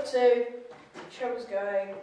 Look two, trebles going,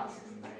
All